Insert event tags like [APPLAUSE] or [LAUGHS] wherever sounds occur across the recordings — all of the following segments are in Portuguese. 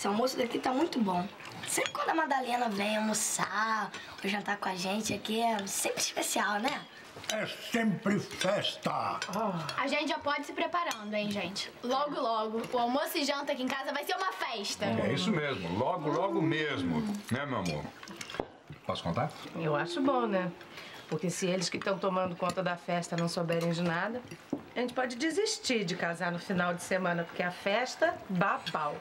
Esse almoço daqui tá muito bom. Sempre quando a Madalena vem almoçar ou jantar com a gente aqui, é sempre especial, né? É sempre festa. A gente já pode se preparando, hein, gente? Logo, logo, o almoço e janta aqui em casa vai ser uma festa. É isso mesmo, logo, logo mesmo. Né, meu amor? Posso contar? Eu acho bom, né? Porque se eles que estão tomando conta da festa não souberem de nada, a gente pode desistir de casar no final de semana, porque a festa babau.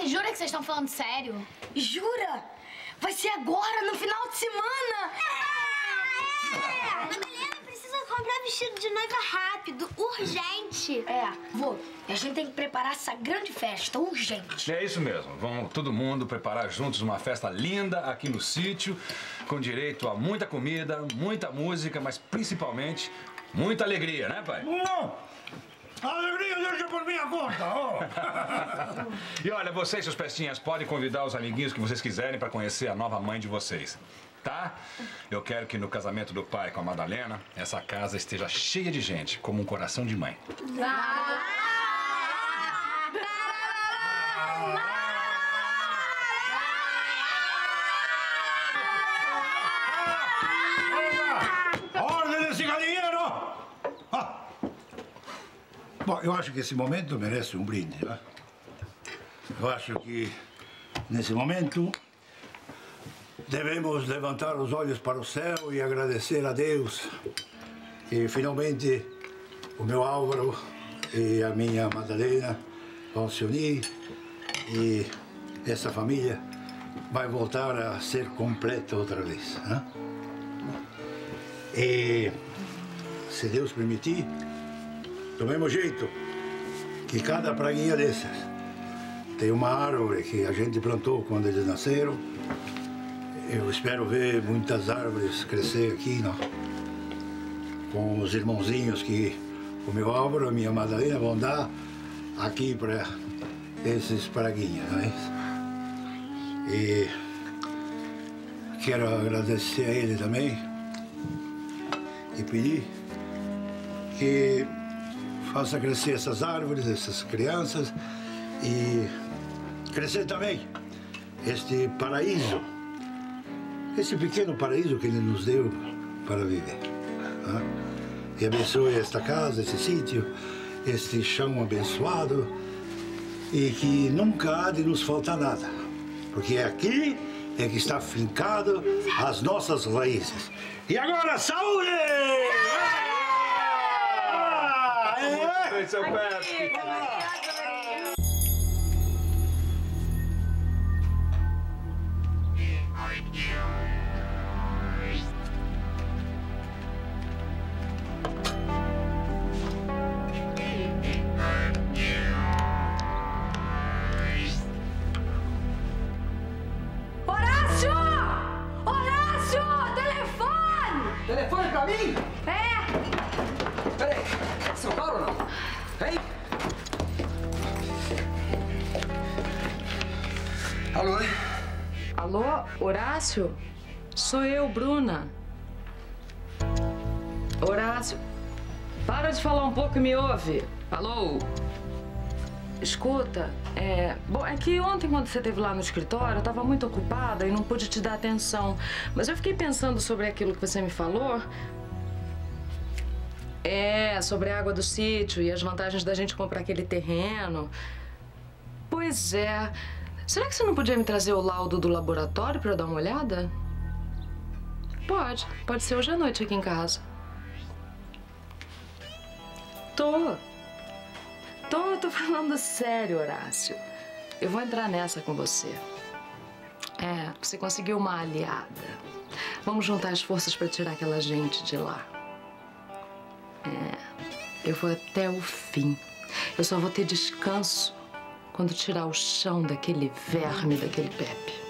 Você jura que vocês estão falando sério? Jura? Vai ser agora, no final de semana! É! Madalena precisa comprar vestido de noiva rápido, urgente. É, e a gente tem que preparar essa grande festa, urgente. É isso mesmo. Vamos todo mundo preparar juntos uma festa linda aqui no sítio, com direito a muita comida, muita música, mas principalmente muita alegria, né, pai? Não! A alegria deixa por minha conta, ó. [LAUGHS] E olha, vocês, seus pestinhas, podem convidar os amiguinhos que vocês quiserem para conhecer a nova mãe de vocês. Tá? Eu quero que no casamento do pai com a Madalena, essa casa esteja cheia de gente, como um coração de mãe. Ordem Bom, eu acho que esse momento merece um brinde, né? Eu acho que, nesse momento, devemos levantar os olhos para o céu e agradecer a Deus que, finalmente, o meu Álvaro e a minha Madalena vão se unir e essa família vai voltar a ser completa outra vez, né? E, se Deus permitir, do mesmo jeito que cada praguinha dessas tem uma árvore que a gente plantou quando eles nasceram, eu espero ver muitas árvores crescer aqui, não? com os irmãozinhos que o meu Álvaro e a minha Madalena vão dar aqui para esses praguinhas, é? E quero agradecer a ele também e pedir que faça crescer essas árvores, essas crianças e crescer também este paraíso, esse pequeno paraíso que ele nos deu para viver. né? E abençoe esta casa, esse sítio, este chão abençoado e que nunca há de nos faltar nada, porque aqui é que está fincado as nossas raízes. E agora, saúde! Ah, é? seu Pepe! Horácio! Horácio! Telefone! Telefone pra mim? É! Ou não? Vem. Alô? Alô, Horácio? Sou eu, Bruna. Horácio, para de falar um pouco e me ouve. Alô? Escuta, é. Bom, é que ontem, quando você esteve lá no escritório, eu estava muito ocupada e não pude te dar atenção. Mas eu fiquei pensando sobre aquilo que você me falou. É, sobre a água do sítio e as vantagens da gente comprar aquele terreno. Pois é. Será que você não podia me trazer o laudo do laboratório para eu dar uma olhada? Pode. Pode ser hoje à noite aqui em casa. Tô. Tô, tô [LAUGHS] falando sério, Horácio. Eu vou entrar nessa com você. É, você conseguiu uma aliada. Vamos juntar as forças para tirar aquela gente de lá. É, eu vou até o fim. Eu só vou ter descanso quando tirar o chão daquele verme daquele Pepe.